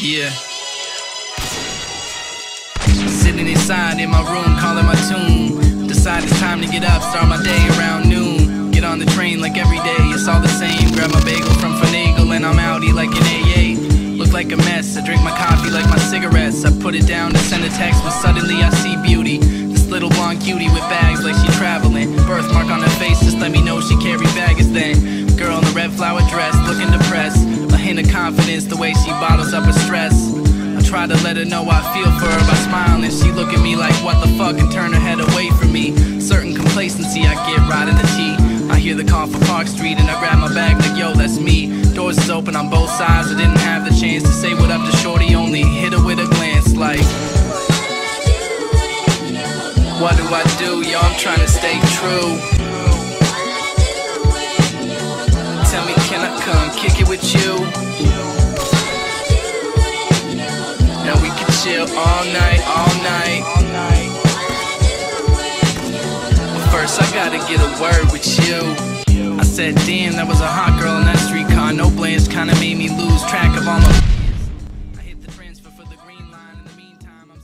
Yeah. Sitting inside in my room, calling my tune. Decide it's time to get up, start my day around noon. Get on the train like every day, it's all the same. Grab my bagel from Finagle and I'm outie like an AA. Look like a mess, I drink my coffee like my cigarettes. I put it down to send a text, but suddenly I see beauty. This little blonde cutie with bags like she traveling. Birthmark on her face, Of confidence, the way she bottles up her stress. I try to let her know I feel for her by smiling. She look at me like, what the fuck, and turn her head away from me. Certain complacency, I get right in the T. I hear the call for Park Street, and I grab my bag like, yo, that's me. Doors is open on both sides, I didn't have the chance to say what up to Shorty, only hit her with a glance like. What do I do? Yo, I'm trying to stay true. you. Now we can chill all night, all night. But first, I gotta get a word with you. I said, damn, that was a hot girl in that street car. No blades kinda made me lose track of all my.